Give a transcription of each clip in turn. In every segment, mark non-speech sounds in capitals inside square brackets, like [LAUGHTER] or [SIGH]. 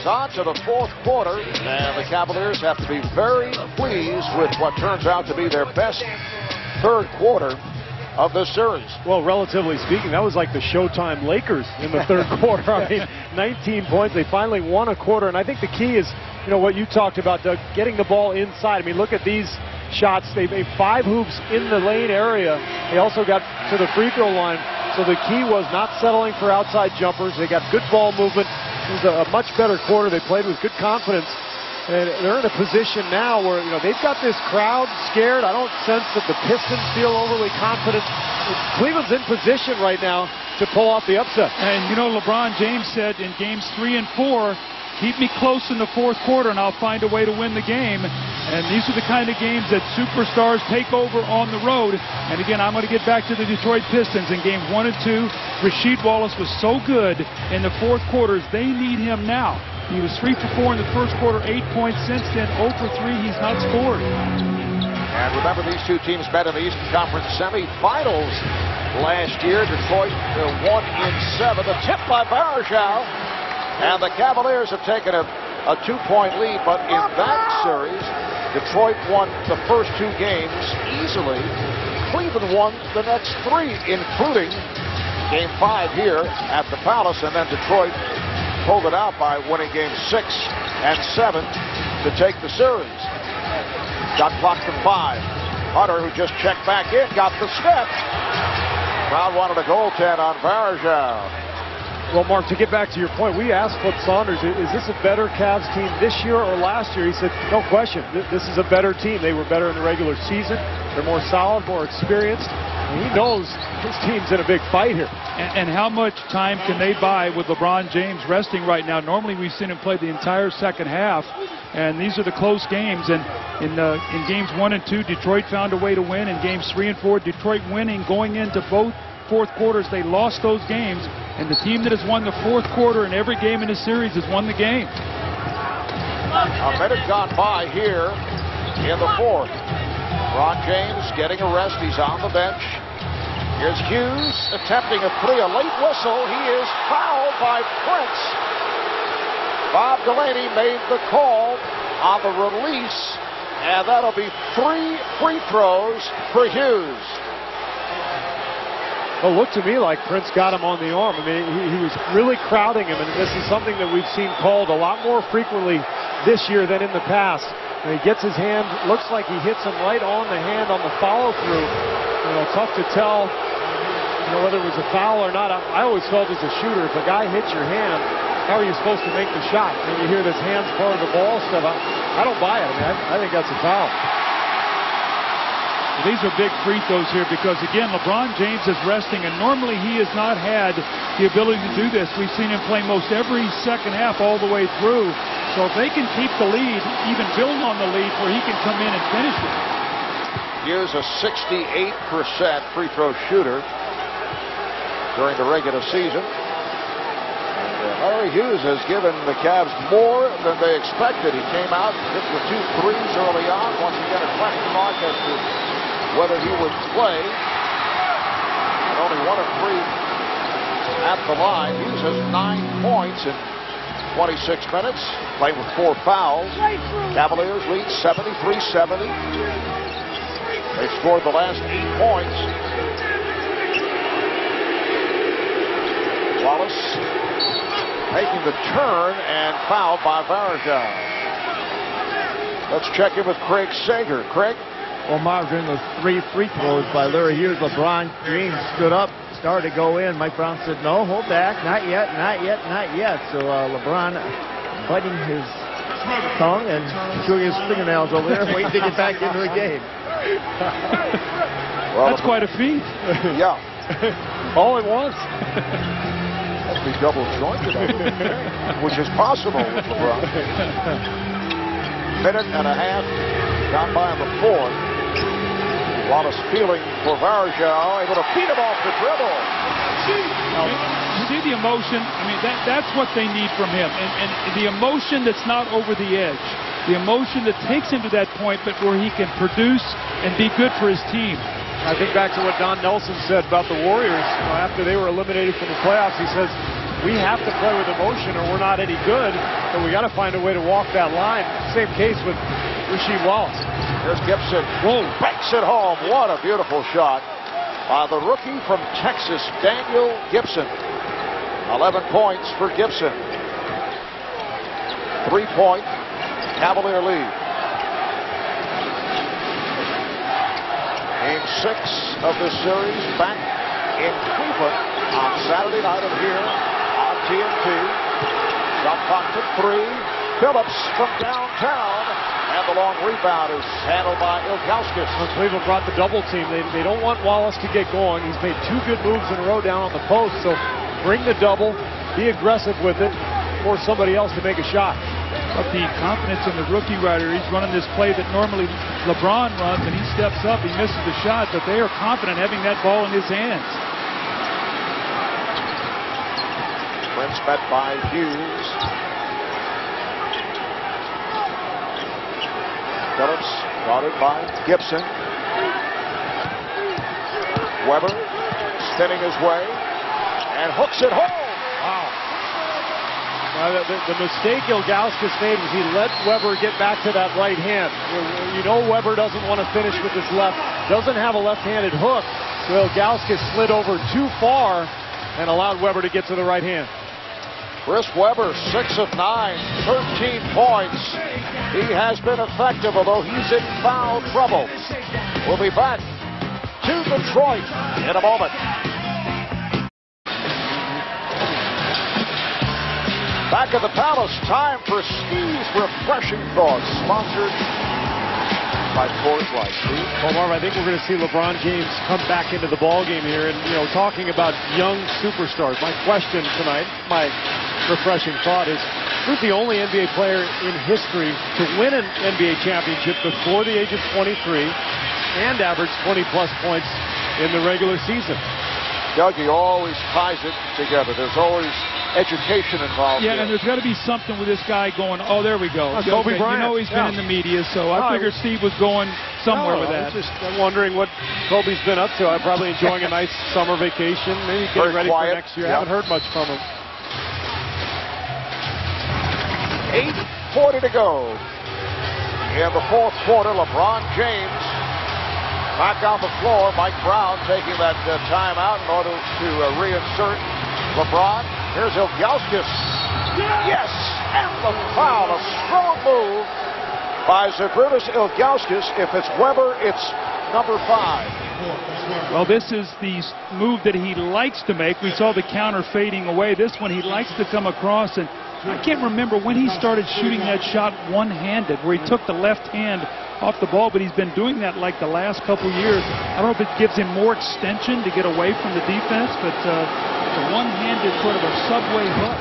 is on to the fourth quarter, and the Cavaliers have to be very pleased with what turns out to be their best third quarter of the series. Well, relatively speaking, that was like the Showtime Lakers in the third [LAUGHS] quarter. I mean, 19 points. They finally won a quarter, and I think the key is, you know, what you talked about, Doug, getting the ball inside. I mean, look at these shots. They made five hoops in the lane area. They also got to the free throw line. So the key was not settling for outside jumpers. They got good ball movement. Was a, a much better quarter. They played with good confidence. And they're in a position now where, you know, they've got this crowd scared. I don't sense that the Pistons feel overly confident. Cleveland's in position right now to pull off the upset. And, you know, LeBron James said in games three and four, keep me close in the fourth quarter and I'll find a way to win the game. And these are the kind of games that superstars take over on the road. And again, I'm going to get back to the Detroit Pistons in game one and two. Rasheed Wallace was so good in the fourth quarters. They need him now. He was 3 for 4 in the first quarter, 8 points since then, 0 for 3. He's not scored. And remember, these two teams met in the Eastern Conference semifinals last year. Detroit uh, won in seven. The tip by Varejao. And the Cavaliers have taken a, a two-point lead, but in that series, Detroit won the first two games easily. Cleveland won the next three, including game five here at the Palace, and then Detroit pulled it out by winning game six and seven to take the series. Got clocked to five. Hunter, who just checked back in, got the step. Crowd wanted a goaltend on Varejao. Well, Mark, to get back to your point, we asked Flip Saunders, is this a better Cavs team this year or last year? He said, no question, this is a better team. They were better in the regular season. They're more solid, more experienced. And he knows his team's in a big fight here. And, and, how much time can they buy with LeBron James resting right now? Normally we've seen him play the entire second half, and these are the close games. And in, uh, in games one and two, Detroit found a way to win. In games three and four, Detroit winning going into both fourth quarters. They lost those games, and the team that has won the fourth quarter in every game in the series has won the game. A minute gone by here in the fourth. LeBron James getting a rest. He's on the bench. Here's Hughes attempting a three, a late whistle. He is fouled by Prince. Bob Delaney made the call on the release, and that'll be three free throws for Hughes. Well, looked to me like Prince got him on the arm. I mean, he, he was really crowding him, and this is something that we've seen called a lot more frequently this year than in the past. And he gets his hand, looks like he hits him right on the hand on the follow through. You know, tough to tell you know, whether it was a foul or not. I, I always felt as a shooter, if a guy hits your hand, how are you supposed to make the shot? And you hear this hands part of the ball stuff. I, I don't buy it. I, I think that's a foul. These are big free throws here because, again, LeBron James is resting, and normally he has not had the ability to do this. We've seen him play most every second half all the way through. So if they can keep the lead, even build on the lead where he can come in and finish it. Here's a 68% free throw shooter during the regular season. Uh, Larry Hughes has given the Cavs more than they expected. He came out, hit with two threes early on. Once again, a question mark as to whether he would play. And only one of three at the line. Hughes has nine points in 26 minutes, playing with four fouls. Cavaliers lead 73-70. They scored the last eight points. Wallace making the turn and fouled by Varejao. Let's check in with Craig Sager. Craig? Well, monitoring those three free throws by Larry Hughes, LeBron James stood up, started to go in. Mike Brown said, no, hold back, not yet, not yet, not yet. So uh, LeBron biting his tongue and chewing his fingernails over there, waiting to get back into the game. well, [LAUGHS] That's quite a feat. yeah. [LAUGHS] All at once must be double jointed, which is possible with LeBron. Minute and a half gone by on the fourth. Wallace feeling for Varejao, able to feed him off the dribble. Now, you see the emotion? I mean, that, that's what they need from him. And, and the emotion that's not over the edge. The emotion that takes him to that point, but where he can produce and be good for his team. I think back to what Don Nelson said about the Warriors you know, after they were eliminated from the playoffs. He says, we have to play with emotion or we're not any good, but we got to find a way to walk that line. Same case with Rasheed Wallace. Here's Gibson. Whoa. Banks it home. What a beautiful shot by the rookie from Texas, Daniel Gibson. 11 points for Gibson. Three-point Cavalier lead. Game six of this series back in Cleveland on Saturday night of here on TNT. Shot clock to three. Billups from downtown. And the long rebound is handled by Ilgauskas. Well, Cleveland brought the double team. They, they don't want Wallace to get going. He's made two good moves in a row down on the post. So bring the double, be aggressive with it, force somebody else to make a shot. But the confidence in the rookie rider, he's running this play that normally LeBron runs, and he steps up, he misses the shot, but they are confident having that ball in his hands. Prince met by Hughes. Billups guarded by Gibson. Webber spinning his way and hooks it home. Wow. Uh, the, the, mistake Ilgauskas made was he let Webber get back to that right hand. You know Webber doesn't want to finish with his left, doesn't have a left-handed hook, so Ilgauskas slid over too far and allowed Webber to get to the right hand. Chris Webber, 6 of 9, 13 points. He has been effective, although he's in foul trouble. We'll be back to Detroit in a moment. Back at the Palace, time for Steve's Refreshing Thoughts, sponsored by Coors Light. Well, Marv, I think we're going to see LeBron James come back into the ball game here, and you know, talking about young superstars. My question tonight, my refreshing thought is, who's the only NBA player in history to win an NBA championship before the age of 23 and average 20 plus points in the regular season? Dougie always ties it together. There's always education involved. Yeah, and there's got to be something with this guy going. Oh, there we go. Uh, Kobe okay, Bryant. You know he's yeah. been in the media, so I figured Steve was going somewhere no, with that. I was just wondering what Kobe's been up to. I'm probably enjoying a [LAUGHS] nice summer vacation, maybe getting Very ready quiet. for next year. Yep. I haven't heard much from him. 8.40 to go. In the fourth quarter, LeBron James back on the floor. Mike Brown taking that uh, timeout in order to uh, reinsert LeBron. Here's Ilgauskas. Yes! And the foul. A strong move by Zydrunas Ilgauskas. If it's Webber, it's number five. Well, this is the move that he likes to make. We saw the counter fading away. This one, he likes to come across, and I can't remember when he started shooting that shot one-handed, where he took the left hand off the ball, but he's been doing that like the last couple years. I don't know if it gives him more extension to get away from the defense, but uh, the one-handed sort of a subway hook.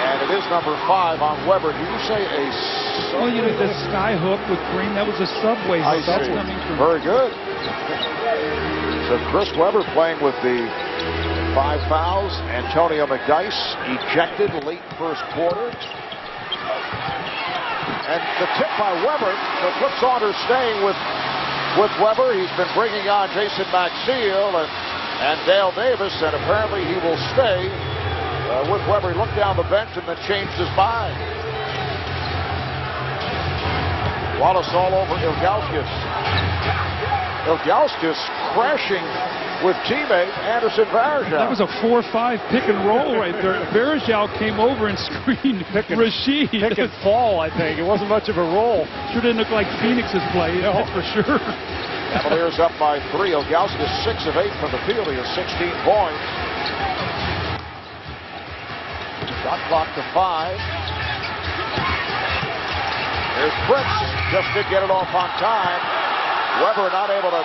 And it is number five on Webber. Do you say a Oh, you know, the sky hook with Green, that was a subway I hook. That's see. coming from Very good. So Chris Webber playing with the five fouls. Antonio McDyess ejected late first quarter. And the tip by Webber. So Flip Saunders staying with with Webber. He's been bringing on Jason Maxiell and, and Dale Davis, and apparently he will stay uh, with Webber. He looked down the bench and then changed his mind. Wallace all over Ilgauskas. Ilgauskas crashing with teammate Anderson Varejao. That was a 4-5 pick and roll right there. [LAUGHS] Varejao came over and screened Pick and- Rasheed. Pick and fall, I think. It wasn't much of a roll. Sure didn't look like Phoenix's play, No. that's for sure. Cavaliers up by three. Ilgauskas six of eight from the field. He has 16 points. Shot clock to five. There's Prince. Just did get it off on time. Webber not able to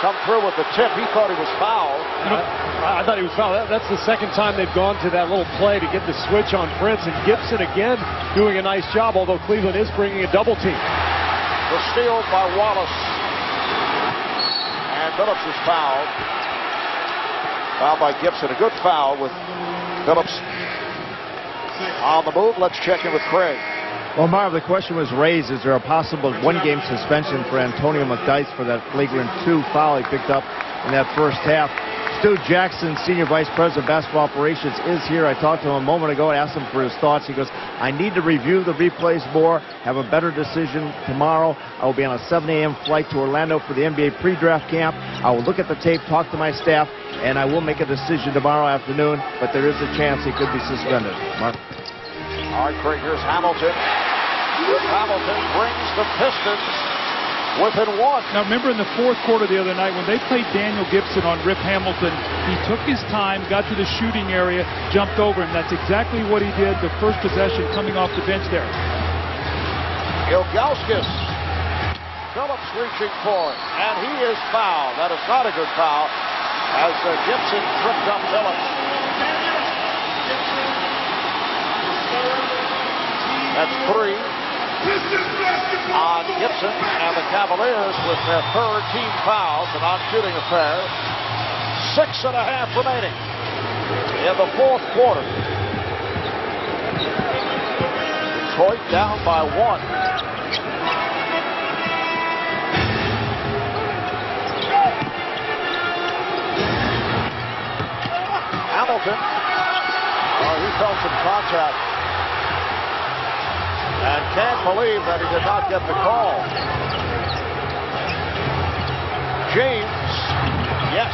come through with the tip. He thought he was fouled. I, I thought he was fouled. That, that's the second time they've gone to that little play to get the switch on Prince. And Gibson again doing a nice job, although Cleveland is bringing a double team. The steal by Wallace. And Billups is fouled. Fouled by Gibson. A good foul with Billups on the move. Let's check in with Craig. Well, Marv, the question was raised, is there a possible one-game suspension for Antonio McDyess for that flagrant two foul he picked up in that first half? Stu Jackson, Senior Vice President of Basketball Operations, is here. I talked to him a moment ago, and asked him for his thoughts. He goes, I need to review the replays more, have a better decision tomorrow. I will be on a 7 a.m. flight to Orlando for the NBA pre-draft camp. I will look at the tape, talk to my staff, and I will make a decision tomorrow afternoon, but there is a chance he could be suspended. Mark? All right, Craig, here's Hamilton. Hamilton brings the Pistons within one. Now remember in the fourth quarter the other night when they played Daniel Gibson on Rip Hamilton, he took his time, got to the shooting area, jumped over him. That's exactly what he did the first possession coming off the bench there. Ilgauskas. Billups reaching for it, and he is fouled. That is not a good foul as uh, Gibson tripped up Billups. That's three on Gibson and the Cavaliers with their third team foul, a non-shooting affair. Six and a half remaining in the fourth quarter. Detroit down by one. Hamilton, oh, he felt some contact and can't believe that he did not get the call. James, yes.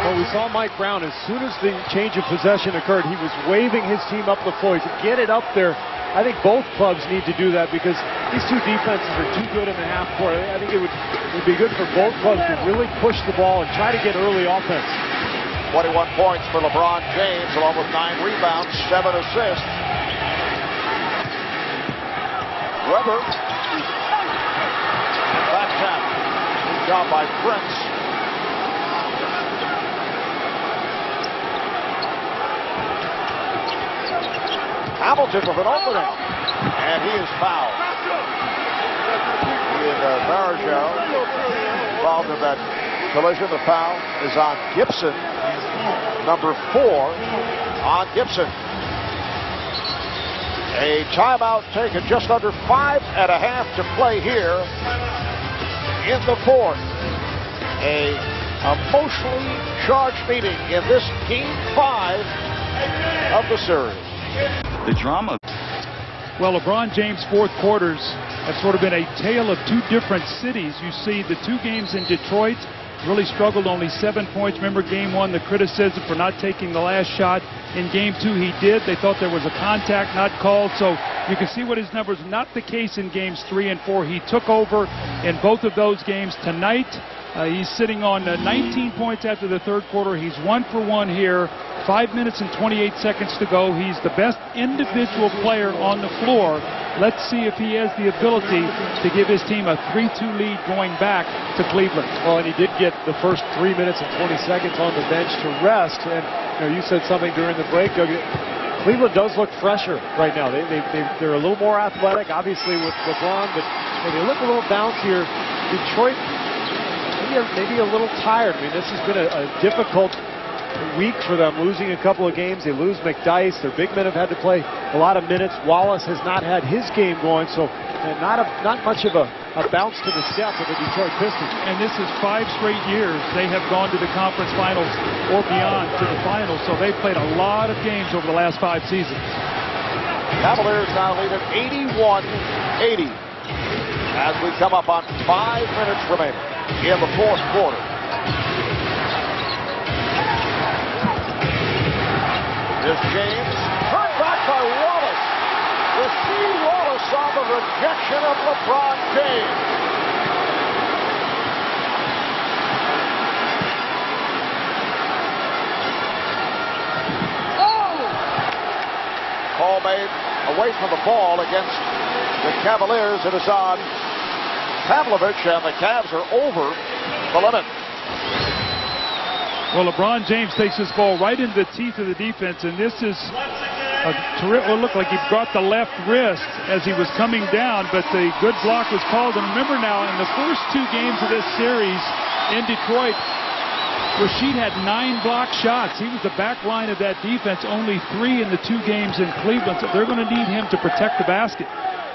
Well, we saw Mike Brown as soon as the change of possession occurred, he was waving his team up the floor. He said, get it up there. I think both clubs need to do that because these two defenses are too good in the half court. I think it would, it would be good for both clubs to really push the ball and try to get early offense. 21 points for LeBron James, along with nine rebounds, seven assists. Webber. Back tap. Good job by Prince. Hamilton with an opening. And he is fouled. He and uh, Varejao involved in that collision. The foul is on Gibson. Number four on Gibson. A timeout taken just under five and a half to play here in the fourth. A emotionally charged meeting in this game five of the series. The drama. Well, LeBron James' fourth quarters have sort of been a tale of two different cities. You see the two games in Detroit really struggled, only seven points. Remember game one, the criticism for not taking the last shot. In game two, he did. They thought there was a contact not called. So you can see what his numbers, not the case in games three and four. He took over in both of those games. Tonight, uh, he's sitting on uh, 19 points after the third quarter. He's one for one here. Five minutes and 28 seconds to go. He's the best individual player on the floor. Let's see if he has the ability to give his team a 3-2 lead going back to Cleveland. Well, and he did get the first three minutes and 20 seconds on the bench to rest. And you, know, you said something during the break. Cleveland does look fresher right now. They, they, they, are a little more athletic, obviously, with LeBron, but they look a little bouncier. Detroit maybe a, maybe a little tired. I mean, this has been a, a difficult week for them, losing a couple of games. They lose McDyess. Their big men have had to play a lot of minutes. Wallace has not had his game going, so not a, not much of a, a bounce to the step of the Detroit Pistons. And this is five straight years they have gone to the conference finals or beyond to the finals, so they've played a lot of games over the last five seasons. Cavaliers now lead at 81-80 as we come up on five minutes remaining in the fourth quarter. Here's James. Turned back by Wallace. Rasheed Wallace saw the rejection of LeBron James. Oh! Call made away from the ball against the Cavaliers. It is on Pavlovic, and the Cavs are over the limit. Well, LeBron James takes this ball right into the teeth of the defense, and this is a terrific. Well, looked like he brought the left wrist as he was coming down, but the good block was called. And remember now, in the first two games of this series in Detroit, Rasheed had nine block shots. He was the back line of that defense, only three in the two games in Cleveland. So they're going to need him to protect the basket.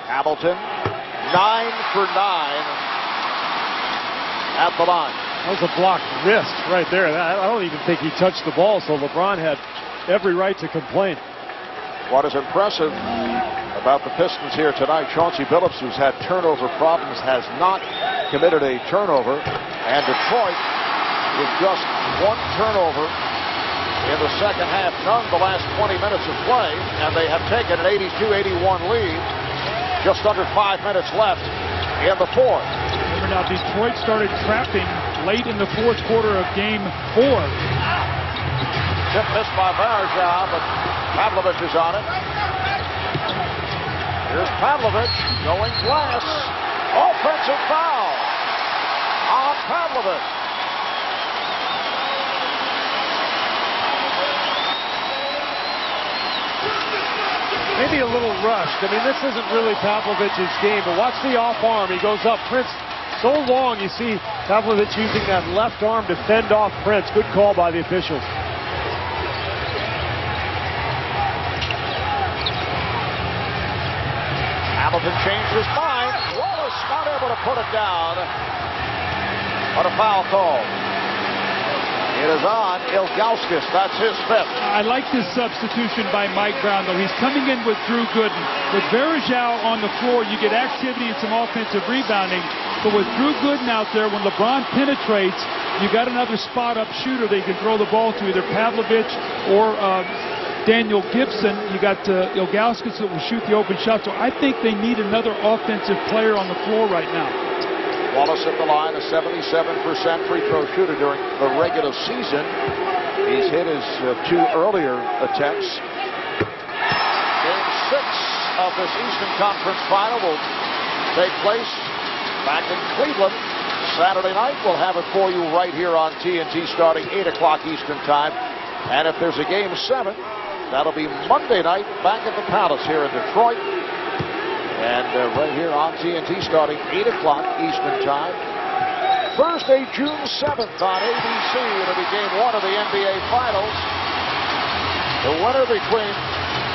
Hamilton, nine for nine at the line. That was a blocked wrist right there. I don't even think he touched the ball, so LeBron had every right to complain. What is impressive about the Pistons here tonight, Chauncey Billups, who's had turnover problems, has not committed a turnover, and Detroit with just one turnover in the second half, none the last 20 minutes of play, and they have taken an 82-81 lead. Just under five minutes left in the fourth. Remember now, Detroit started trapping late in the fourth quarter of game four. Tip missed by Varejao, but Pavlovic is on it. Here's Pavlovic going glass. Offensive foul on Pavlovic. Maybe a little rushed. I mean, this isn't really Pavlovic's game, but watch the off arm. He goes up. Prince so long. You see Pavlovic using that left arm to fend off Prince. Good call by the officials. Hamilton changed his mind. Wallace not able to put it down. What a foul call. It is on Ilgauskas. That's his fifth. I like this substitution by Mike Brown, though. He's coming in with Drew Gooden. With Varejao on the floor, you get activity and some offensive rebounding. But with Drew Gooden out there, when LeBron penetrates, you got another spot-up shooter that you can throw the ball to, either Pavlovic or uh, Daniel Gibson. You got uh, Ilgauskas that will shoot the open shot. So I think they need another offensive player on the floor right now. Wallace at the line, a 77% free throw shooter during the regular season. He's hit his uh, two earlier attempts. Game six of this Eastern Conference final will take place back in Cleveland. Saturday night, we'll have it for you right here on TNT starting 8 o'clock Eastern Time. And if there's a game seven, that'll be Monday night back at the Palace here in Detroit. And uh, right here on TNT starting 8 o'clock Eastern Time. Thursday, June 7th on ABC. It'll be game one of the NBA Finals. The winner between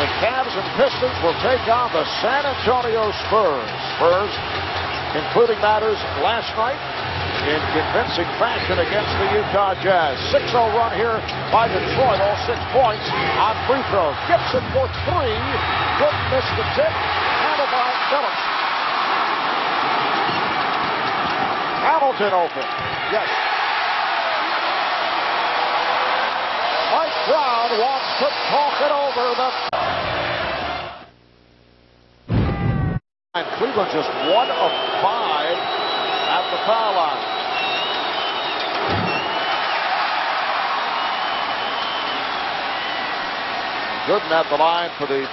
the Cavs and Pistons will take on the San Antonio Spurs. Spurs including matters last night in convincing fashion against the Utah Jazz. 6-0 run here by Detroit, all six points on free throws. Gibson for three. Couldn't miss the tip. By Billups. Hamilton open. Yes. Mike Brown wants to talk it over the and Cleveland just one of five at the foul line. Gooden at the line for the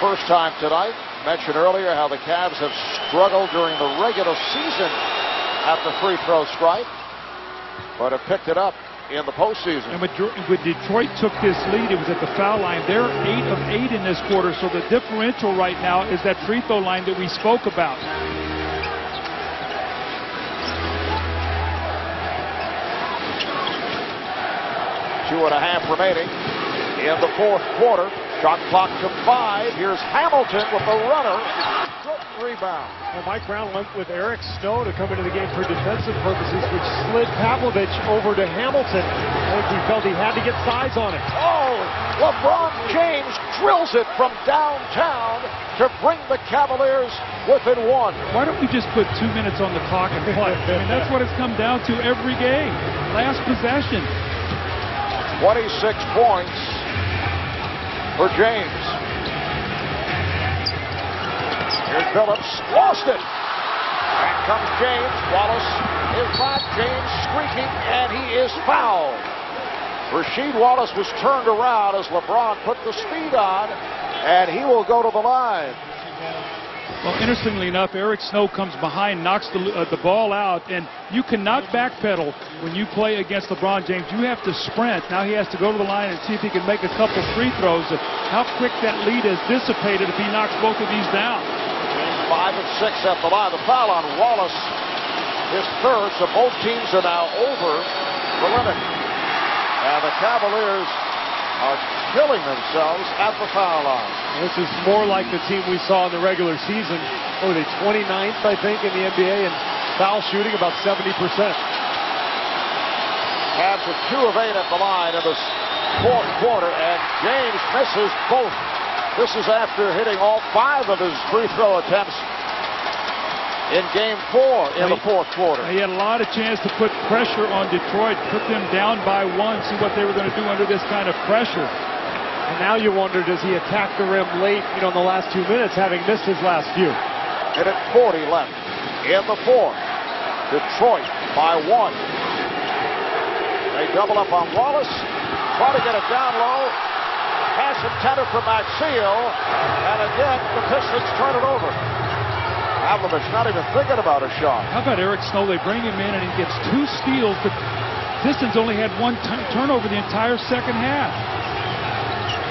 first time tonight. Mentioned earlier how the Cavs have struggled during the regular season at the free throw stripe, but have picked it up in the postseason. And when, Detroit took this lead, it was at the foul line. They're eight of eight in this quarter, so the differential right now is that free throw line that we spoke about. Two and a half remaining in the fourth quarter. Shot clock to five. Here's Hamilton with the runner. Good rebound. Well, Mike Brown went with Eric Snow to come into the game for defensive purposes, which slid Pavlovic over to Hamilton. I think he felt he had to get size on it. Oh, LeBron James drills it from downtown to bring the Cavaliers within one. Why don't we just put two minutes on the clock and play? I mean, that's what it's come down to every game. Last possession. 26 points for James. Here's Billups. Lost it. Back comes James. Wallace is back. James streaking, and he is fouled. Rasheed Wallace was turned around as LeBron put the speed on, and he will go to the line. Well, interestingly enough, Eric Snow comes behind, knocks the, uh, the ball out, and you cannot backpedal when you play against LeBron James. You have to sprint. Now he has to go to the line and see if he can make a couple free throws. How quick that lead has dissipated if he knocks both of these down. Five and six at the line. The foul on Wallace, his third, so both teams are now over the limit. And the Cavaliers are killing themselves at the foul line. This is more like the team we saw in the regular season. Were they, 29th, I think, in the NBA, and foul shooting about 70%. Cavs with two of eight at the line in the fourth quarter, and James misses both. This is after hitting all five of his free throw attempts in game four in the fourth quarter. He had a lot of chance to put pressure on Detroit, put them down by one, see what they were going to do under this kind of pressure. And now you wonder, does he attack the rim late, you know, in the last two minutes, having missed his last few? Hit at 40 left in the fourth. Detroit by one. They double up on Wallace. Try to get it down low. Pass intended for Maxiell. And again, the Pistons turn it over. Pavlovic not even thinking about a shot. How about Eric Snow? They bring him in and he gets two steals. The Pistons only had one turnover the entire second half.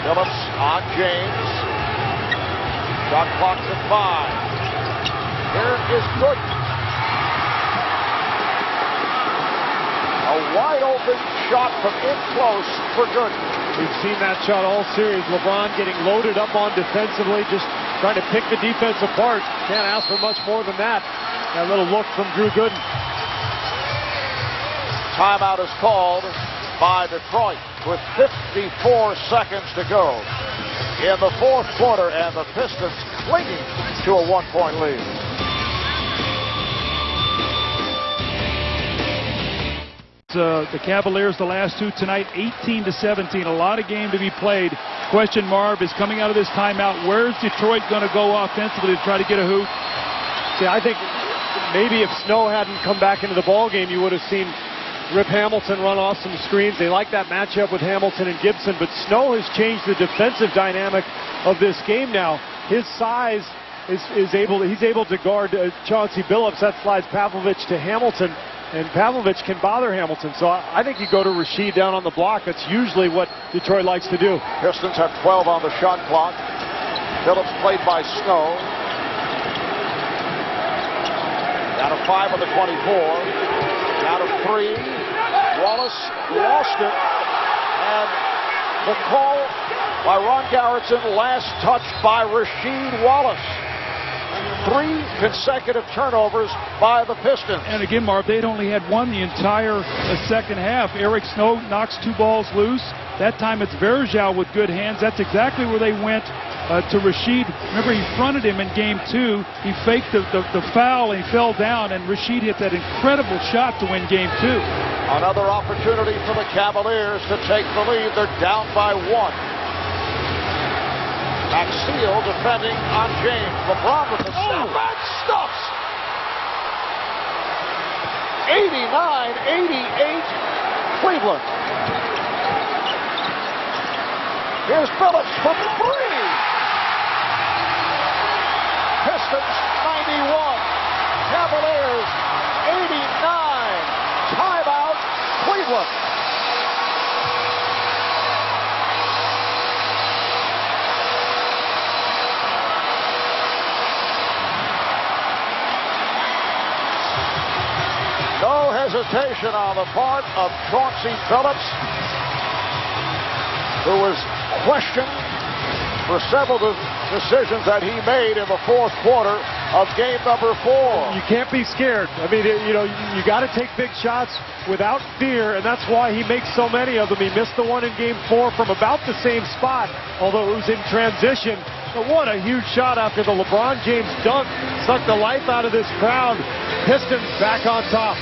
Billups on James. Shot clock's at five. Here is Gooden. A wide open shot from in close for Gooden. We've seen that shot all series. LeBron getting loaded up on defensively, just trying to pick the defense apart. Can't ask for much more than that. That little look from Drew Gooden. Timeout is called by Detroit with 54 seconds to go in the fourth quarter, and the Pistons clinging to a one-point lead. Uh, the Cavaliers the last two tonight, 18 to 17. A lot of game to be played. Question Marv is coming out of this timeout. Where's Detroit going to go offensively to try to get a hoop? See, I think maybe if Snow hadn't come back into the ball game, you would have seen Rip Hamilton run off some screens. They like that matchup with Hamilton and Gibson, but Snow has changed the defensive dynamic of this game now. His size is, is able to, he's able to guard uh, Chauncey Billups. That slides Pavlovic to Hamilton and Pavlovic can bother Hamilton. So I think you go to Rasheed down on the block. That's usually what Detroit likes to do. Pistons have 12 on the shot clock. Billups played by Snow. Down to five of the 24. Down to three. Wallace lost it. And the call by Ron Garretson, last touch by Rasheed Wallace three consecutive turnovers by the Pistons. And again, Marv, they'd only had one the entire uh, second half. Eric Snow knocks two balls loose. That time it's Varejao with good hands. That's exactly where they went uh, to Rasheed. Remember, he fronted him in game two. He faked the, the, the foul and he fell down, and Rasheed hit that incredible shot to win game two. Another opportunity for the Cavaliers to take the lead. They're down by one. Maxiell defending on James. LeBron with the step back stuffs. 89-88 Cleveland. Here's Billups from three. Pistons 91. Cavaliers 89. Timeout Cleveland. No hesitation on the part of Chauncey Billups, who was questioned for several decisions that he made in the fourth quarter of game number four. You can't be scared. I mean, you know, you got to take big shots without fear, and that's why he makes so many of them. He missed the one in game four from about the same spot, although it was in transition. But what a huge shot after the LeBron James dunk. Sucked the life out of this crowd. Pistons back on top.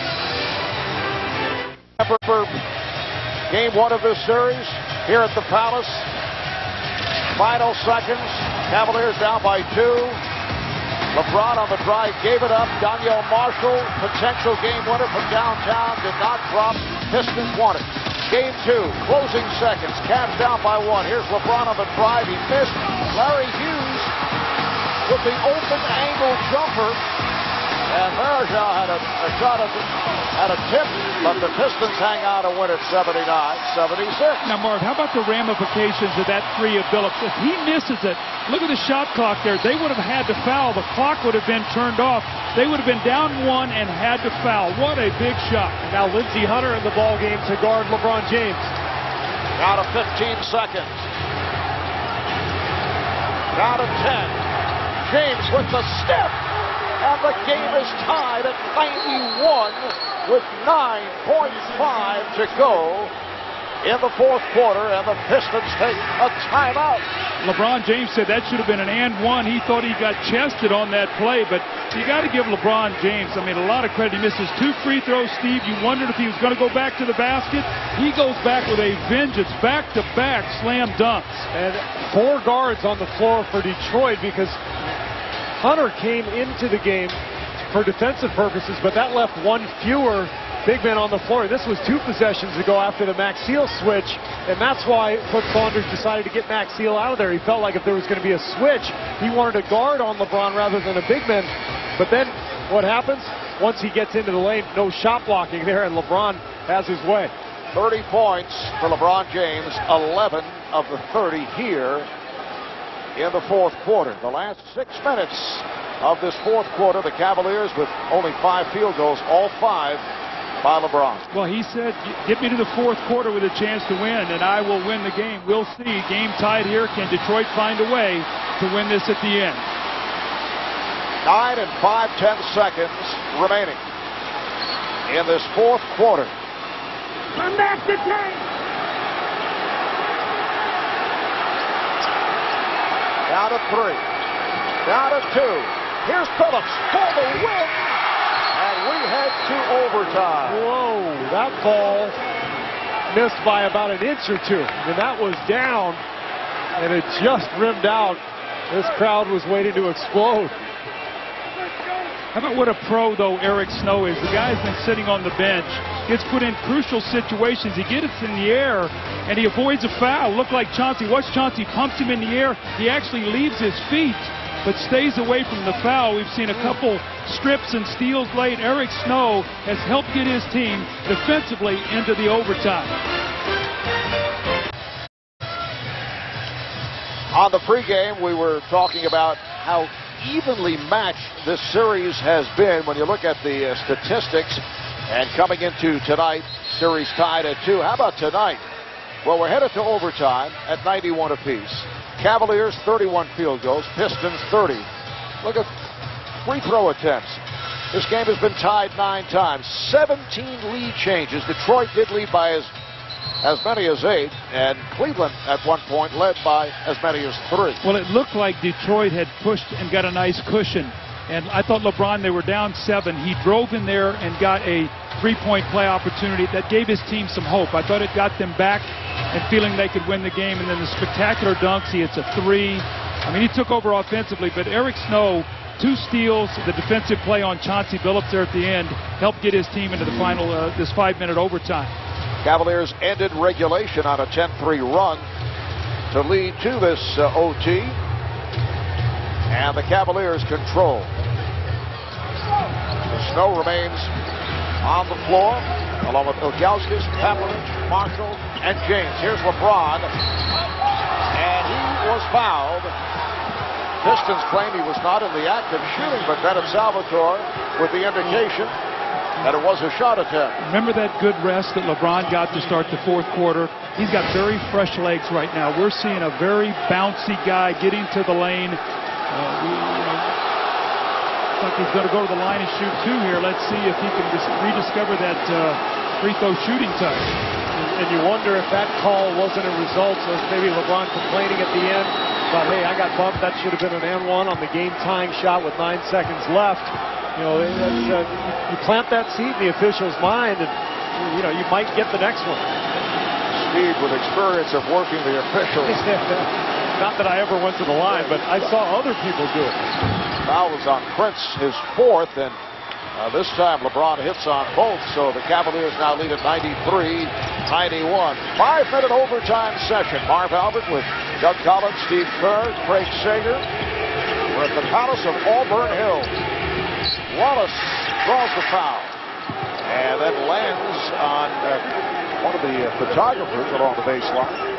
For game one of this series here at the Palace. Final seconds. Cavaliers down by two. LeBron on the drive gave it up. Donyell Marshall, potential game winner from downtown, did not drop. Pistons won it. Game two, closing seconds. Cavs down by one. Here's LeBron on the drive. He missed. Larry Hughes with the open angle jumper. And Varejao had a, a shot at, the, at a tip, but the Pistons hang out and win it 79-76. Now, Marv, how about the ramifications of that three of Billups? If he misses it, look at the shot clock there. They would have had to foul. The clock would have been turned off. They would have been down one and had to foul. What a big shot. Now Lindsey Hunter in the ball game to guard LeBron James. Out of 15 seconds. Out of 10. James with the step. And the game is tied at 91 with 9.5 to go in the fourth quarter, and the Pistons take a timeout. LeBron James said that should have been an and one. He thought he got chested on that play, but you got to give LeBron James, I mean, a lot of credit. He misses two free throws, Steve. You wondered if he was going to go back to the basket. He goes back with a vengeance, back to back slam dunks. And four guards on the floor for Detroit because Hunter came into the game for defensive purposes, but that left one fewer big men on the floor. This was two possessions ago after the Maxiell switch, and that's why Coach Saunders decided to get Maxiell out of there. He felt like if there was going to be a switch, he wanted a guard on LeBron rather than a big man. But then what happens? Once he gets into the lane, no shot blocking there, and LeBron has his way. 30 points for LeBron James, 11 of the 30 here in the fourth quarter. The last six minutes of this fourth quarter, the Cavaliers with only five field goals, all five by LeBron. Well, he said, get me to the fourth quarter with a chance to win, and I will win the game. We'll see. Game tied here. Can Detroit find a way to win this at the end? Nine and five ten seconds remaining in this fourth quarter. Come back to tank. Down to three. Down to two. Here's Billups for the win And we head to overtime. Whoa, that ball missed by about an inch or two. And that was down, and it just rimmed out. This crowd was waiting to explode. How about what a pro, though, Eric Snow is? The guy's been sitting on the bench, gets put in crucial situations. He gets in the air, and he avoids a foul. Look like Chauncey. Watch Chauncey pumps him in the air. He actually leaves his feet but stays away from the foul. We've seen a couple strips and steals late. Eric Snow has helped get his team defensively into the overtime. On the pregame, we were talking about how evenly matched this series has been when you look at the uh, statistics. And coming into tonight, series tied at two. How about tonight? Well, we're headed to overtime at 91 apiece. Cavaliers 31 field goals, Pistons 30. Look at free throw attempts. This game has been tied nine times. 17 lead changes. Detroit did lead by as, as many as eight, and Cleveland at one point led by as many as three. Well, it looked like Detroit had pushed and got a nice cushion. And I thought LeBron, they were down seven. He drove in there and got a three-point play opportunity that gave his team some hope. I thought it got them back and feeling they could win the game. And then the spectacular dunks. He hits a three. I mean, he took over offensively, but Eric Snow, two steals, the defensive play on Chauncey Billups there at the end helped get his team into the final, uh, this five-minute overtime. Cavaliers ended regulation on a 10-3 run to lead to this uh, OT. And the Cavaliers control. The snow remains on the floor along with Ilgauskas, Pavlovic, Marshall, and James. Here's LeBron, and he was fouled. Pistons claim he was not in the act of shooting, but Bennett Salvatore with the indication that it was a shot attempt. Remember that good rest that LeBron got to start the fourth quarter? He's got very fresh legs right now. We're seeing a very bouncy guy getting to the lane. Uh, we, you know, he's going to go to the line and shoot two here. Let's see if he can just rediscover that uh, free throw shooting touch. And, and, you wonder if that call wasn't a result of maybe LeBron complaining at the end about, hey, I got bumped. That should have been an and one on the game-tying shot with nine seconds left. You know, uh, you plant that seed in the official's mind, and you know you might get the next one. Steve, with experience of working the officials. [LAUGHS] Not that I ever went to the line, but I saw other people do it. Foul was on Prince, his fourth, and uh, this time LeBron hits on both, so the Cavaliers now lead at 93-91. Five-minute overtime session. Marv Albert with Doug Collins, Steve Kerr, Craig Sager. We're at the Palace of Auburn Hills. Wallace draws the foul and then lands on uh, one of the uh, photographers along the baseline.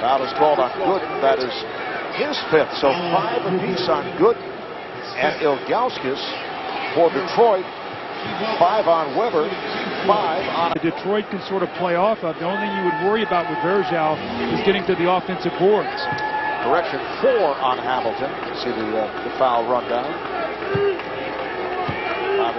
Foul is called on Gooden. That is his fifth. So five apiece on Gooden and Ilgauskas for Detroit. Five on Webber. Five on. Detroit can sort of play off of. The only thing you would worry about with Varejao is getting to the offensive boards. Correction, four on Hamilton. See the, uh, the foul rundown.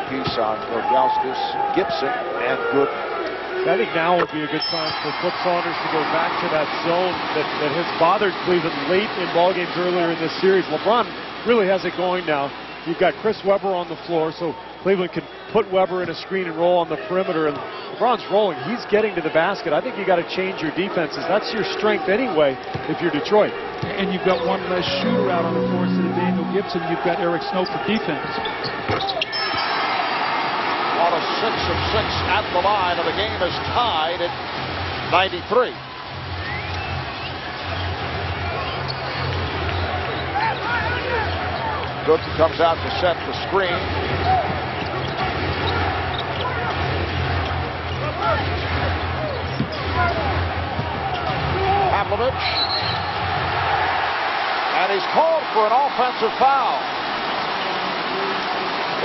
piece on Ilgauskas, Gibson, and Good. I think now would be a good time for Flip Saunders to go back to that zone that, that has bothered Cleveland late in ball games earlier in this series. LeBron really has it going now. You've got Chris Webber on the floor, so Cleveland can put Webber in a screen and roll on the perimeter. And LeBron's rolling. He's getting to the basket. I think you got to change your defenses. That's your strength anyway if you're Detroit. And you've got one less shooter out on the floor instead of Daniel Gibson. You've got Eric Snow for defense. Six of six at the line, and the game is tied at 93. Gooden comes out to set the screen. Pavlovic. And he's called for an offensive foul.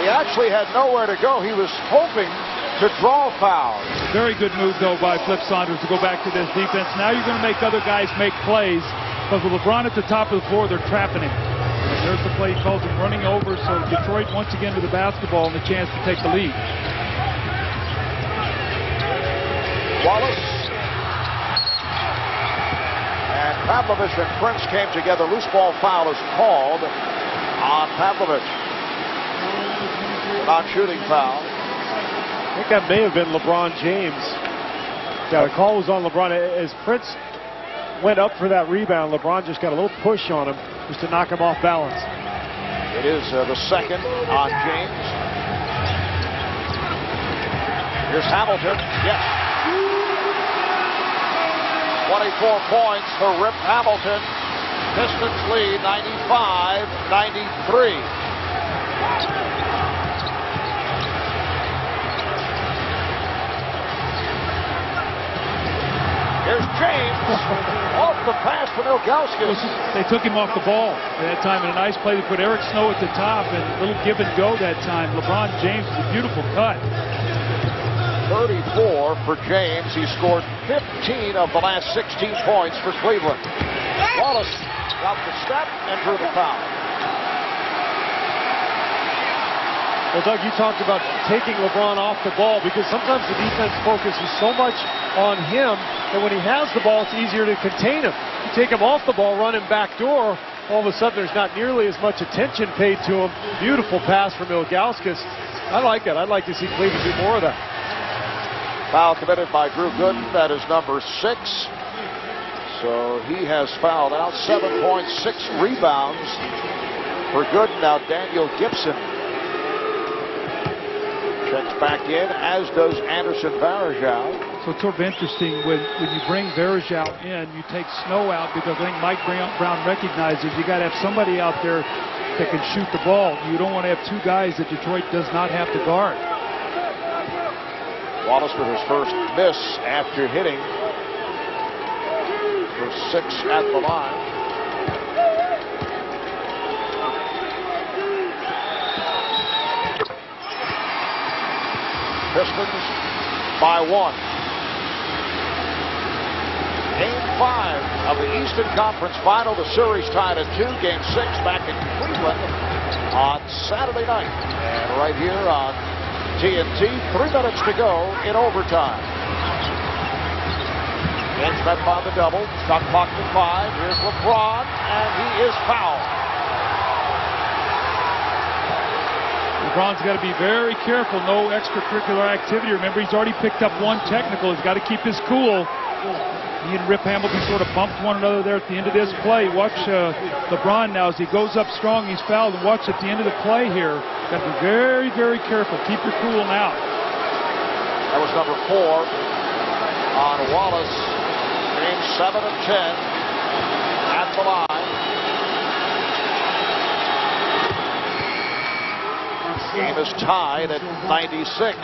He actually had nowhere to go. He was hoping to draw fouls. Very good move, though, by Flip Saunders to go back to this defense. Now you're going to make other guys make plays because with LeBron at the top of the floor, they're trapping him. And there's the play he calls him running over, so Detroit once again to the basketball and the chance to take the lead. Wallace. And Pavlovic and Prince came together. Loose ball foul is called on Pavlovic. Not shooting foul. I think that may have been LeBron James. Yeah, the call was on LeBron. As Prince went up for that rebound, LeBron just got a little push on him just to knock him off balance. It is uh, the second on James. Here's Hamilton. Yes. 24 points for Rip Hamilton. Pistons lead 95-93. Here's James off the pass from Ilgauskas. They took him off the ball at that time in a nice play. They put Eric Snow at the top and a little give and go that time. LeBron James with a beautiful cut. 34 for James. He scored 15 of the last 16 points for Cleveland. Wallace got the step and drew the foul. Well, Doug, you talked about taking LeBron off the ball because sometimes the defense focuses so much on him that when he has the ball, it's easier to contain him. You take him off the ball, run him back door, all of a sudden there's not nearly as much attention paid to him. Beautiful pass from Ilgauskas. I like that. I'd like to see Cleveland do more of that. Foul committed by Drew Gooden. That is number six. So he has fouled out. 7.6 rebounds for Gooden. Now Daniel Gibson checks back in, as does Anderson Varejao. So it's sort of interesting when, when you bring Varejao in, you take Snow out because I think Mike Brown recognizes you got to have somebody out there that can shoot the ball. You don't want to have two guys that Detroit does not have to guard. Wallace with his first miss after hitting for six at the line. Pistons by one. Game five of the Eastern Conference Final. The series tied at two. Game six back in Cleveland on Saturday night. And right here on TNT. Three minutes to go in overtime. James met by the double. Shot clock to five. Here's LeBron, and he is fouled. LeBron's got to be very careful. No extracurricular activity. Remember, he's already picked up one technical. He's got to keep his cool. He and Rip Hamilton sort of bumped one another there at the end of this play. Watch uh, LeBron now as he goes up strong. He's fouled. Watch at the end of the play here. Got to be very, very careful. Keep your cool now. That was number four on Wallace. Game seven of ten at the line. Game is tied at 96.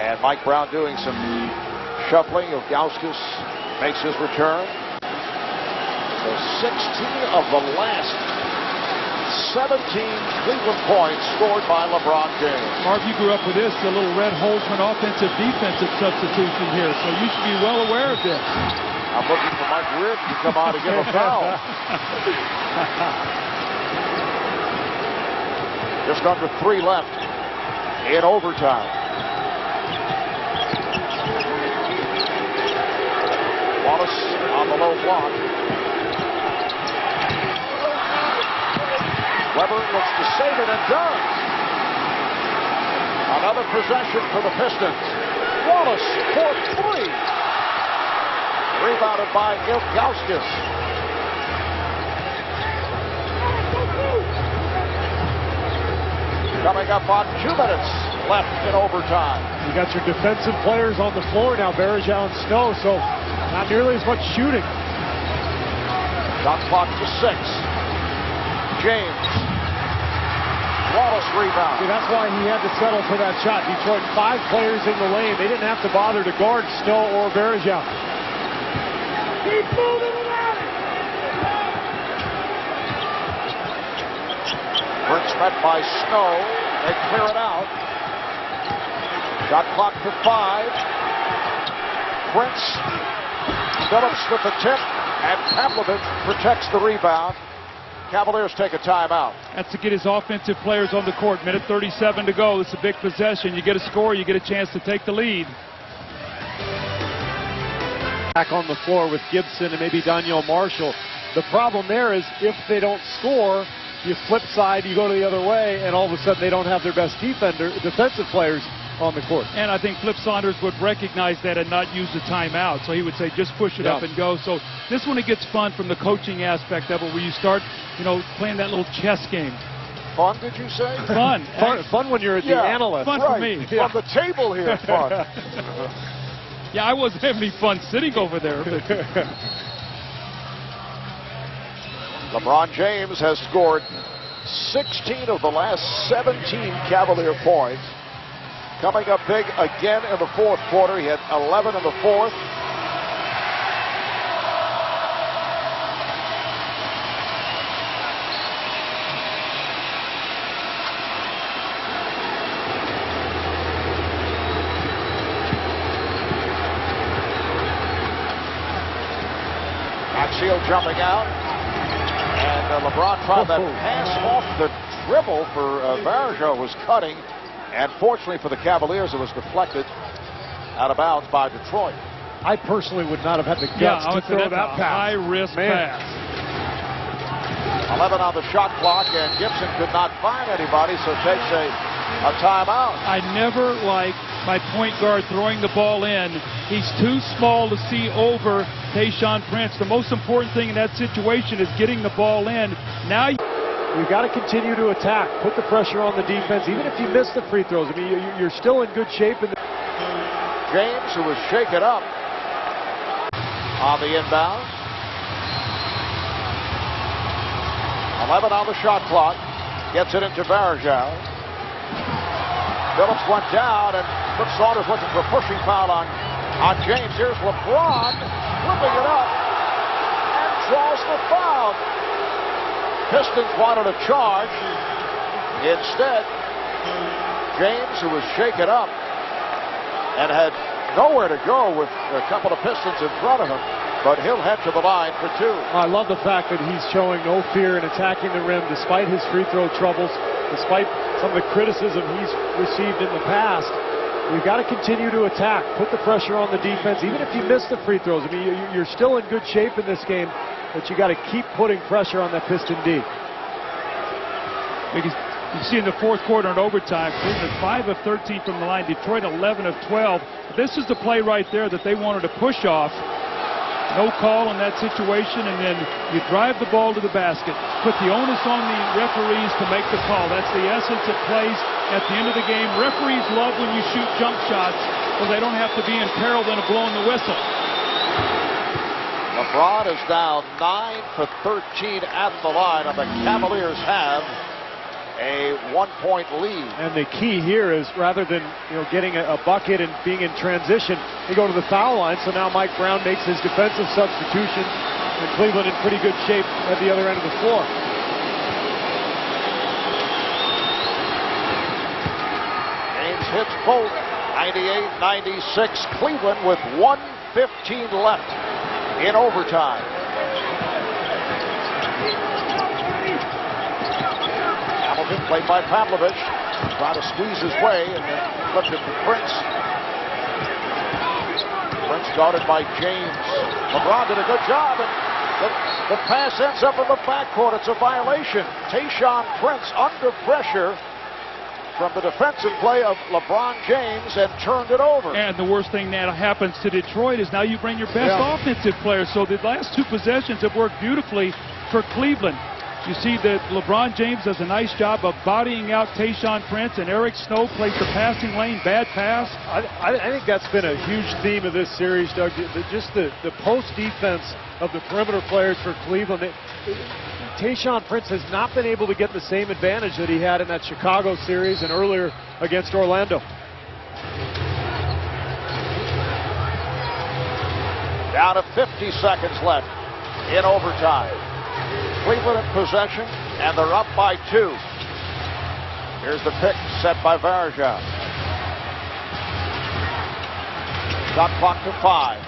And Mike Brown doing some shuffling. Ilgauskas makes his return. So 16 of the last 17 Cleveland points scored by LeBron James. Marv, you grew up with this, the little Red Holzman offensive defensive substitution here, so you should be well aware of this. I'm looking for Mike Rick to come out and give a foul. [LAUGHS] Just under three left in overtime. Wallace on the low block. Webber looks to save it and does. Another possession for the Pistons. Wallace for three. Rebounded by Ilgauskas. Coming up on two minutes left in overtime. You got your defensive players on the floor now, Varejao and Snow, so not nearly as much shooting. Shot clock to six. James. Wallace rebound. See, that's why he had to settle for that shot. Detroit, five players in the lane. They didn't have to bother to guard Snow or Varejao. Keep moving around. Prince met by Snow. They clear it out. Shot clock to five. Prince. Phillips with the tip. And Pavlovic protects the rebound. Cavaliers take a timeout. That's to get his offensive players on the court. Minute 37 to go. It's a big possession. You get a score, you get a chance to take the lead. Back on the floor with Gibson and maybe Donyell Marshall. The problem there is if they don't score, you flip side, you go to the other way, and all of a sudden they don't have their best defender, defensive players on the court. And I think Flip Saunders would recognize that and not use the timeout. So he would say, just push it Yeah. up and go. So this one it gets fun from the coaching aspect of it, where you start, you know, playing that little chess game. Fun, did you say? [LAUGHS] Fun. Fun, fun when you're at the analyst. Fun for right. me. On the table here, fun. [LAUGHS] Yeah, I wasn't having any fun sitting over there. [LAUGHS] LeBron James has scored 16 of the last 17 Cavalier points. Coming up big again in the fourth quarter. He had 11 in the fourth. Maxiell jumping out. And uh, LeBron tried that pass off the dribble for uh, Varejao was cutting. And fortunately for the Cavaliers, it was deflected out of bounds by Detroit. I personally would not have had the guts I to would throw that pass. high-risk Man. pass. 11 on the shot clock, and Gibson could not find anybody, so takes a, a timeout. I never like my point guard throwing the ball in. He's too small to see over Tayshaun Prince. The most important thing in that situation is getting the ball in. Now you You've got to continue to attack. Put the pressure on the defense, even if you miss the free throws. I mean, you- you're still in good shape. In James, who was shaken up on the inbound. 11 on the shot clock. Gets it into Varejao. Phillips went down, and Flip Saunders looking for a pushing foul on, on James. Here's LeBron flipping it up and draws the foul. Pistons wanted a charge. Instead, James, who was shaken up and had nowhere to go with a couple of Pistons in front of him, but he'll head to the line for two. I love the fact that he's showing no fear in attacking the rim despite his free throw troubles, despite some of the criticism he's received in the past. You've got to continue to attack, put the pressure on the defense, even if you miss the free throws. I mean, you- you're still in good shape in this game, but you got to keep putting pressure on that Piston D. Because you see in the fourth quarter and overtime, Cleveland 5 of 13 from the line, Detroit 11 of 12. This is the play right there that they wanted to push off. No call in that situation, and then you drive the ball to the basket. Put the onus on the referees to make the call. That's the essence of plays at the end of the game. Referees love when you shoot jump shots so they don't have to be in peril then of blowing the whistle. LeBron is now 9 for 13 at the line, and the Cavaliers have a one-point lead. And the key here is rather than you know getting a, a bucket and being in transition, they go to the foul line. So now Mike Brown makes his defensive substitution, and Cleveland in pretty good shape at the other end of the floor. James hits both. 98-96. Cleveland with 115 left in overtime. Hamilton played by Pavlovic. try to squeeze his way and then flipped it to Prince. Prince guarded by James. LeBron did a good job, and the, the pass ends up in the backcourt. It's a violation. Tayshaun Prince under pressure from the defensive play of LeBron James and turned it over. And the worst thing that happens to Detroit is now you bring your best Yeah. offensive player. So the last two possessions have worked beautifully for Cleveland. You see that LeBron James does a nice job of bodying out Tayshaun Prince, and Eric Snow plays the passing lane, bad pass. I, I, I think that's been a huge theme of this series, Doug. The, the- just the, the post defense of the perimeter players for Cleveland. It, Tayshaun Prince has not been able to get the same advantage that he had in that Chicago series and earlier against Orlando. Down to 50 seconds left in overtime. Cleveland in possession, and they're up by two. Here's the pick set by Varejao. Shot clock to five.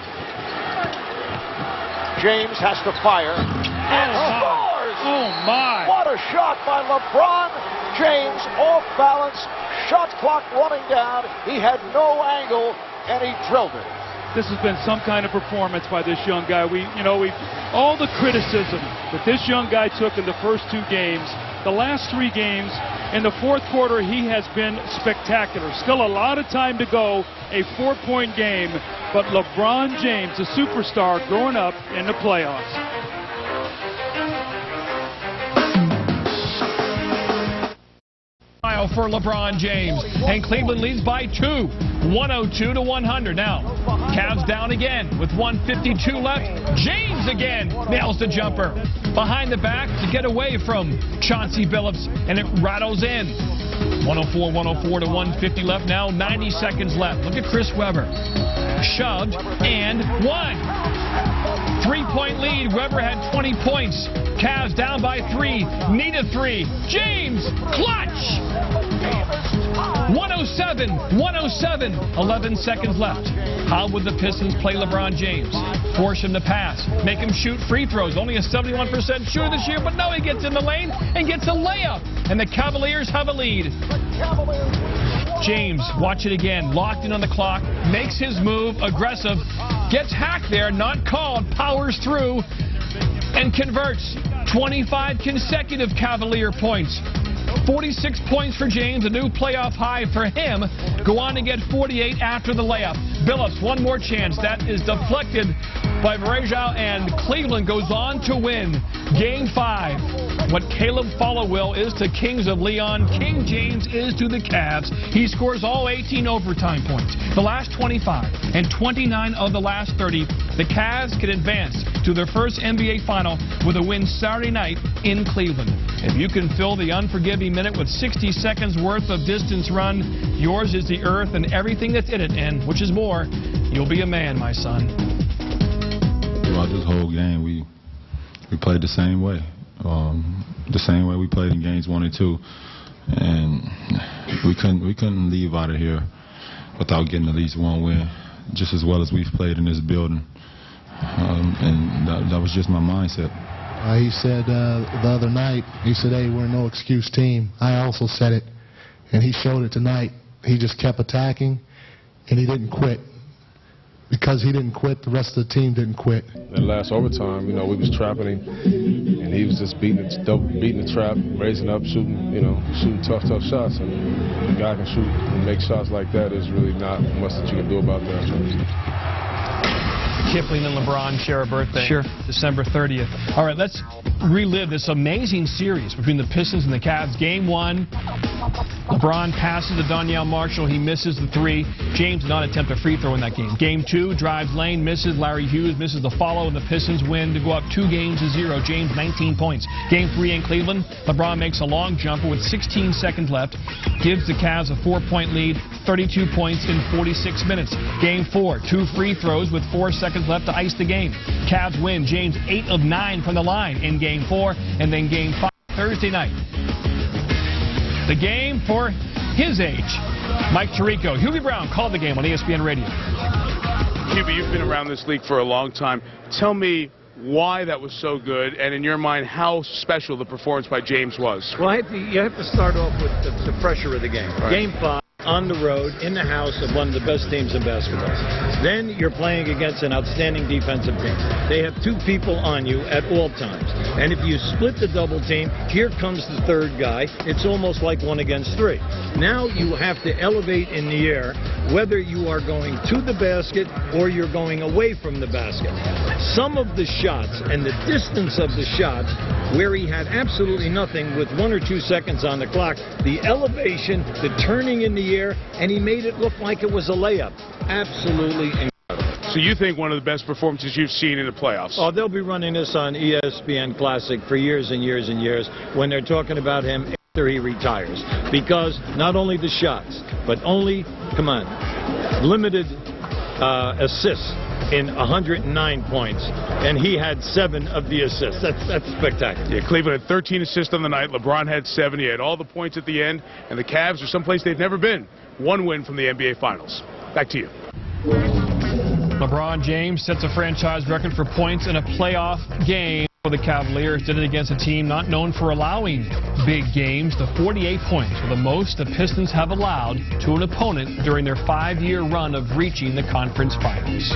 James has to fire and oh, scores! Oh, my. What a shot by LeBron James, off balance, shot clock running down. He had no angle, and he drilled it. This has been some kind of performance by this young guy. We, you know, we all the criticism that this young guy took in the first two games, the last three games, in the fourth quarter he has been spectacular. Still a lot of time to go, a four-point game, but LeBron James, a superstar growing up in the playoffs. For LeBron James. And Cleveland leads by two, 102 to 100. Now, Cavs down again with 152 left. James again nails the jumper. Behind the back to get away from Chauncey Billups, and it rattles in. 104, 104 to 150 left. Now 90 seconds left. Look at Chris Webber. Shoved and one. Three-point lead. Webber had 20 points. Cavs down by three. Need a three. James, clutch. 107, 107, 11 seconds left. How would the Pistons play LeBron James? Force him to pass, make him shoot free throws. Only a 71% shooter this year, but now he gets in the lane and gets a layup. And the Cavaliers have a lead. James, watch it again. Locked in on the clock, makes his move, aggressive, gets hacked there, not called, powers through, and converts 25 consecutive Cavalier points. 46 points for James, a new playoff high for him. Go on to get 48 after the layup. Billups, one more chance. That is deflected by Varejao, and Cleveland goes on to win Game 5. What Caleb Followill is to Kings of Leon, King James is to the Cavs. He scores all 18 overtime points. The last 25 and 29 of the last 30. The Cavs can advance to their first NBA final with a win Saturday night in Cleveland. If you can fill the unforgiving minute with 60 seconds worth of distance run, yours is the earth and everything that's in it, and which is more, you'll be a man, my son. Throughout this whole game, we we played the same way, um, the same way we played in games one and two, and we couldn't we couldn't leave out of here without getting at least one win, just as well as we've played in this building, um, and that, that was just my mindset. Uh, he said uh, the other night, he said, hey, we're no excuse team. I also said it, and he showed it tonight. He just kept attacking, and he didn't quit. Because he didn't quit, the rest of the team didn't quit. That last overtime, you know, we was trapping him, and he was just beating the, double- beating the trap, raising up, shooting, you know, shooting tough, tough shots. And a guy can shoot and make shots like that. There's really not much that you can do about that. Kipling and LeBron share a birthday. Sure. December 30th. All right, let's relive this amazing series between the Pistons and the Cavs. Game one, LeBron passes to Donyell Marshall. He misses the three. James did not attempt a free throw in that game. Game two, drives lane, misses. Larry Hughes misses the follow, and the Pistons win to go up two games to zero. James, 19 points. Game three in Cleveland, LeBron makes a long jumper with 16 seconds left, gives the Cavs a four-point lead, 32 points in 46 minutes. Game four, two free throws with four seconds left to ice the game. Cavs win. James, eight of nine from the line in game four, and then game five Thursday night. The game for his age. Mike Tirico, Hubie Brown called the game on ESPN Radio. Hubie, you've been around this league for a long time. Tell me why that was so good, and in your mind, how special the performance by James was. Well, have to, you have to start off with the, the pressure of the game. Right. Game five on the road in the house of one of the best teams in basketball. Then you're playing against an outstanding defensive team. They have two people on you at all times. And if you split the double team, here comes the third guy. It's almost like one against three. Now you have to elevate in the air whether you are going to the basket or you're going away from the basket. Some of the shots and the distance of the shots where he had absolutely nothing with one or two seconds on the clock, the elevation, the turning in the air, and he made it look like it was a layup. Absolutely incredible. So you think one of the best performances you've seen in the playoffs? Oh, they'll be running this on ESPN Classic for years and years and years when they're talking about him after he retires. Because not only the shots, but only, come on, limited uh, assists in 109 points, and he had seven of the assists. That's that's spectacular. Yeah, Cleveland had 13 assists on the night. LeBron had seven. He had all the points at the end, and the Cavs are someplace they've never been. One win from the NBA Finals. Back to you. LeBron James sets a franchise record for points in a playoff game. The Cavaliers did it against a team not known for allowing big games. The 48 points were the most the Pistons have allowed to an opponent during their five-year run of reaching the conference finals.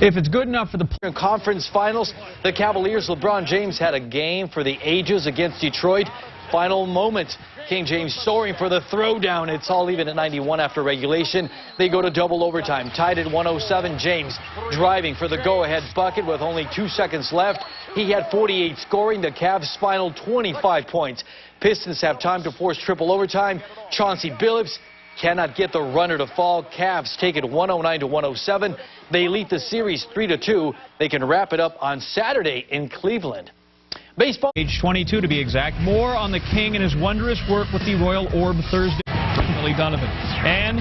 If it's good enough for the conference finals, the Cavaliers' LeBron James had a game for the ages against Detroit. Final moment. King James soaring for the throwdown. It's all even at 91 after regulation. They go to double overtime. Tied at 107. James driving for the go-ahead bucket with only two seconds left. He had 48 scoring. The Cavs final 25 points. Pistons have time to force triple overtime. Chauncey Billups cannot get the runner to fall. Cavs take it 109 to 107. They lead the series 3 to 2. They can wrap it up on Saturday in Cleveland. Baseball. Age 22 to be exact. More on the King and his wondrous work with the Royal Orb Thursday. Billy Donovan. And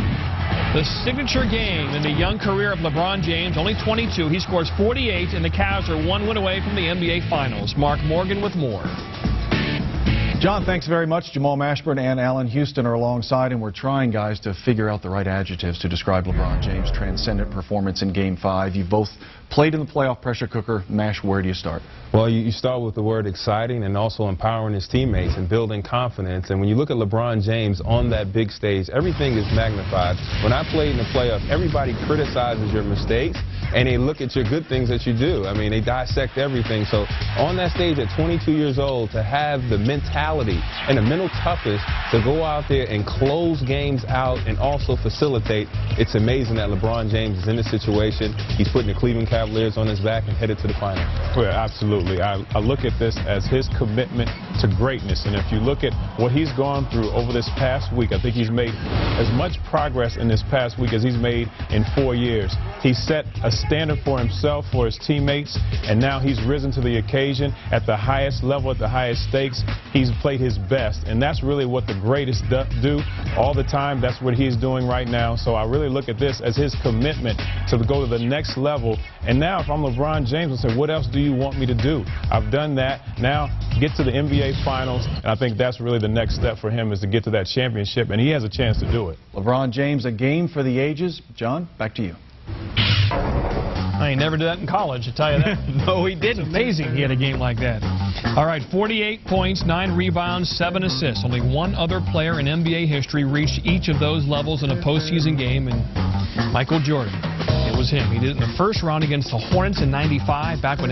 the signature game in the young career of LeBron James, only 22. He scores 48, and the Cavs are one win away from the NBA Finals. Mark Morgan with more. John, thanks very much. Jamal Mashburn and Allan Houston are alongside, and we're trying, guys, to figure out the right adjectives to describe LeBron James' transcendent performance in Game 5. You both played in the playoff pressure cooker. Mash, where do you start? Well, you, start with the word exciting and also empowering his teammates and building confidence. And when you look at LeBron James on that big stage, everything is magnified. When I played in the playoffs, everybody criticizes your mistakes and they look at your good things that you do. I mean, they dissect everything. So on that stage at 22 years old, to have the mentality and the mental toughness to go out there and close games out and also facilitate, it's amazing that LeBron James is in this situation. He's putting the Cleveland Cavaliers on his back and headed to the final. Yeah, absolutely. I, I look at this as his commitment to greatness. And if you look at what he's gone through over this past week, I think he's made as much progress in this past week as he's made in four years. He set a standard for himself, for his teammates, and now he's risen to the occasion at the highest level, at the highest stakes. He's played his best, and that's really what the greatest do all the time. That's what he's doing right now. So I really look at this as his commitment to go to the next level. And now if I'm LeBron James, I say, what else do you want me to do? I've done that. Now get to the NBA Finals, and I think that's really the next step for him is to get to that championship, and he has a chance to do it. LeBron James, a game for the ages. John, back to you. I ain't never did that in college, I tell you that. [LAUGHS] no, he didn't. It's amazing he had a game like that. All right, 48 points, 9 rebounds, 7 assists. Only one other player in NBA history reached each of those levels in a postseason game, and Michael Jordan. It was him. He did it in the first round against the Hornets in 95, back when